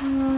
Uh,